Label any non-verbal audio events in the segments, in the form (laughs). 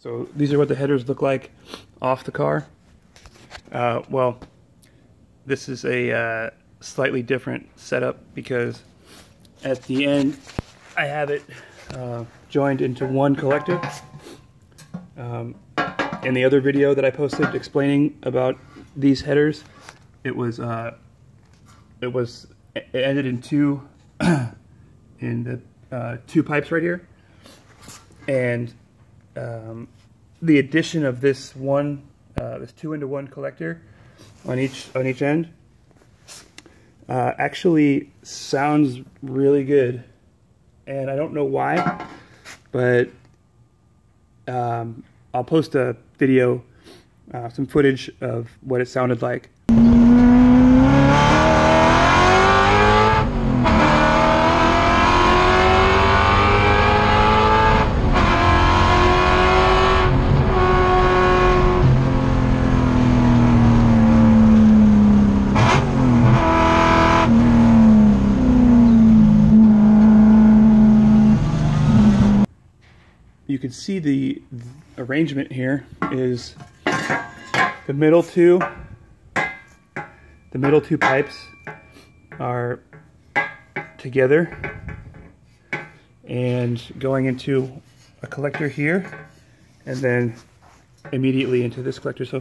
So these are what the headers look like off the car. Uh, well, this is a uh, slightly different setup because at the end I have it uh, joined into one collector. Um, in the other video that I posted explaining about these headers, it was uh, it was it ended in two (clears throat) in the uh, two pipes right here, and um, the addition of this one uh, this two into one collector on each on each end uh, actually sounds really good, and I don't know why, but um, I'll post a video, uh, some footage of what it sounded like. You can see the arrangement here is the middle two the middle two pipes are together and going into a collector here and then immediately into this collector. So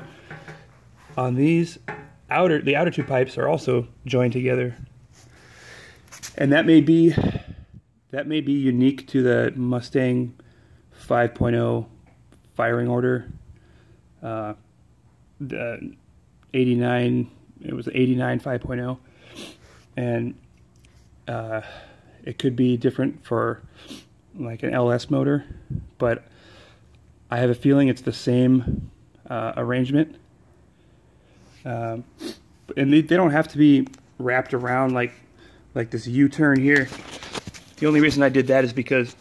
on these outer the outer two pipes are also joined together. And that may be that may be unique to the Mustang 5.0 firing order. Uh, the 89, it was 89 5.0. And uh, it could be different for like an LS motor, but I have a feeling it's the same uh, arrangement. Um, and they, they don't have to be wrapped around like like this U-turn here. The only reason I did that is because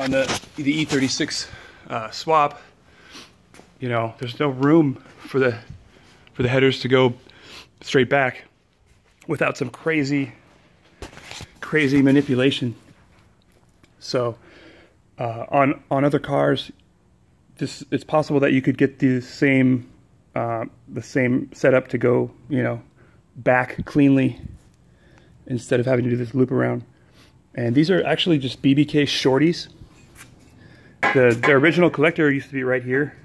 on the the E36 uh, swap, you know, there's no room for the for the headers to go straight back without some crazy crazy manipulation. So uh, on on other cars, this it's possible that you could get the same uh, the same setup to go, you know, back cleanly instead of having to do this loop around. And these are actually just BBK shorties. The, the original collector used to be right here.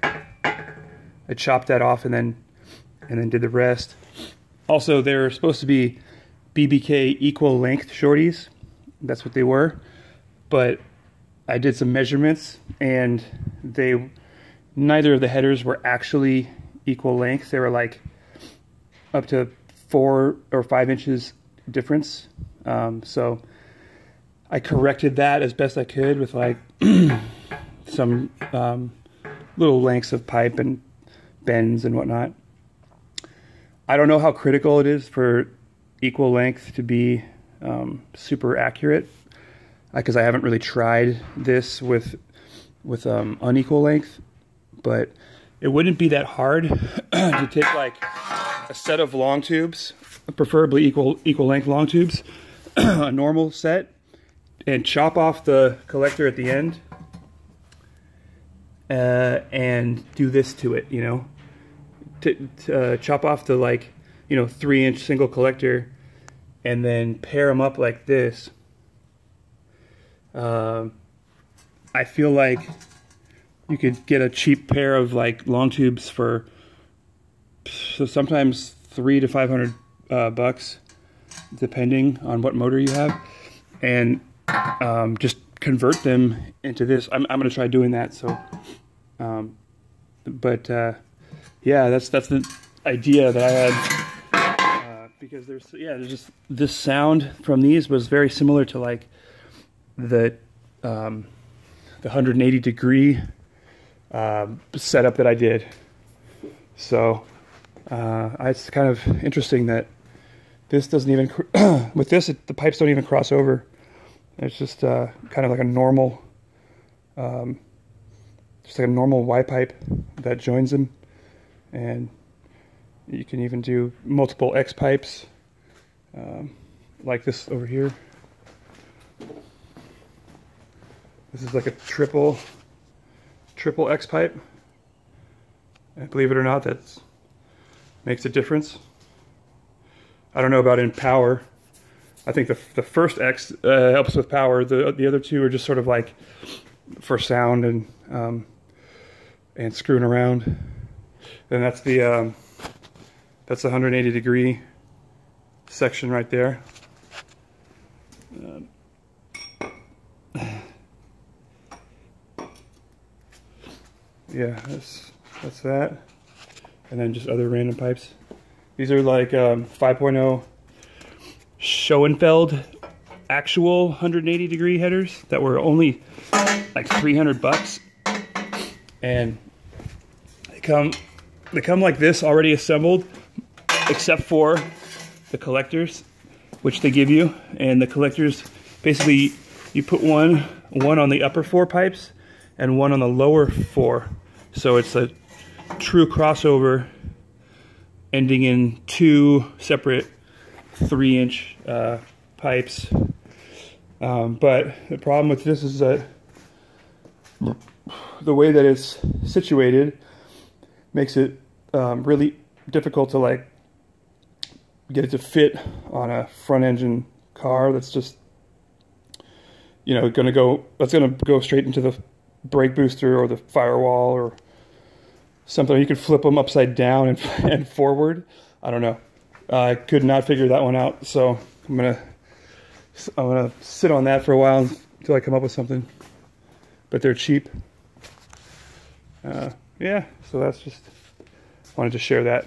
I chopped that off and then and then did the rest. Also, they're supposed to be BBK equal length shorties. That's what they were. But I did some measurements and they neither of the headers were actually equal length. They were like up to four or five inches difference. Um, so I corrected that as best I could with like (clears throat) some um, little lengths of pipe and bends and whatnot. I don't know how critical it is for equal length to be um, super accurate because uh, I haven't really tried this with with um, unequal length, but it wouldn't be that hard (clears throat) to take like a set of long tubes, preferably equal equal length long tubes, (clears throat) a normal set, and chop off the collector at the end uh, and do this to it, you know, to, to uh, chop off the like, you know, three inch single collector and then pair them up like this. Um, I feel like you could get a cheap pair of like long tubes for so sometimes three to five hundred uh, bucks, depending on what motor you have, and um, just convert them into this. I'm, I'm going to try doing that. So, um, but uh, yeah, that's that's the idea that I had uh, because there's yeah there's just this sound from these was very similar to like the um, the 180 degree uh, setup that I did. So uh, it's kind of interesting that this doesn't even (clears throat) with this it, the pipes don't even cross over. It's just uh, kind of like a normal, um, just like a normal Y pipe that joins them, and you can even do multiple X pipes, um, like this over here. This is like a triple, triple X pipe. And believe it or not, that makes a difference. I don't know about in power. I think the, the first X uh, helps with power. The, the other two are just sort of like for sound and um, and screwing around. And that's the um, that's the 180 degree section right there. Um, yeah, that's that's that. And then just other random pipes. These are like um, 5.0 Schoenfeld actual 180 degree headers that were only like 300 bucks. And they come they come like this already assembled except for the collectors which they give you and the collectors basically you put one one on the upper four pipes and one on the lower four so it's a true crossover ending in two separate three inch uh, pipes. Um, but the problem with this is that the way that it's situated makes it um, really difficult to like get it to fit on a front engine car that's just you know going to go that's going to go straight into the brake booster or the firewall or something. You could flip them upside down and, (laughs) and forward. I don't know i could not figure that one out so i'm gonna i'm gonna sit on that for a while until i come up with something. But they're cheap. Uh, yeah so that's just wanted to share that